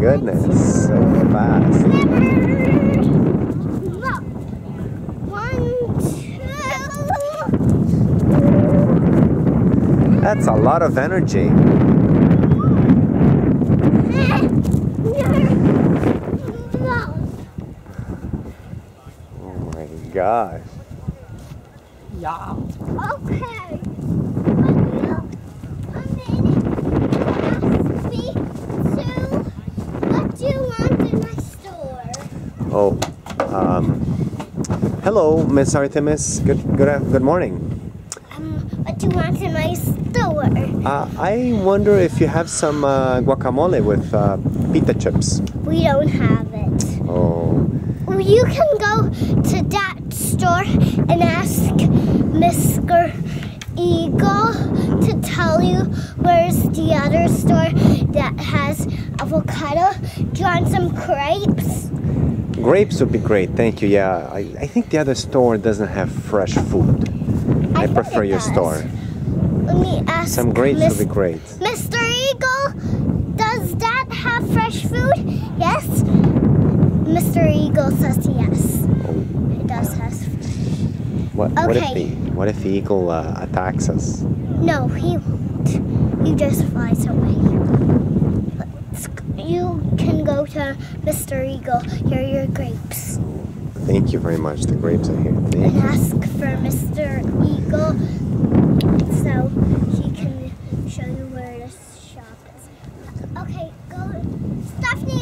goodness, so fast. That's a lot of energy. Oh my gosh. Yeah. Okay. Oh, um, hello, Miss Artemis. Good, good, good morning. Um, what do you want in my store? Uh, I wonder if you have some uh, guacamole with uh, pita chips. We don't have it. Oh, Well, you can go to that store and ask Mr. Eagle to tell you where's the other store that has avocado. Do you want some crepes? Grapes would be great. Thank you. Yeah, I, I think the other store doesn't have fresh food. I, think prefer your does. store. Let me ask Some grapes would be great. Mr. Eagle, does that have fresh food? Yes. Mr. Eagle says yes. It does have. What, what if Okay. the what if the eagle uh, attacks us? No, he won't. He just flies away. Let's g- You to Mr. Eagle, here are your grapes. Thank you very much. The grapes are here. Thank you. Ask for Mr. Eagle so he can show you where the shop is. Okay, go. Stephanie!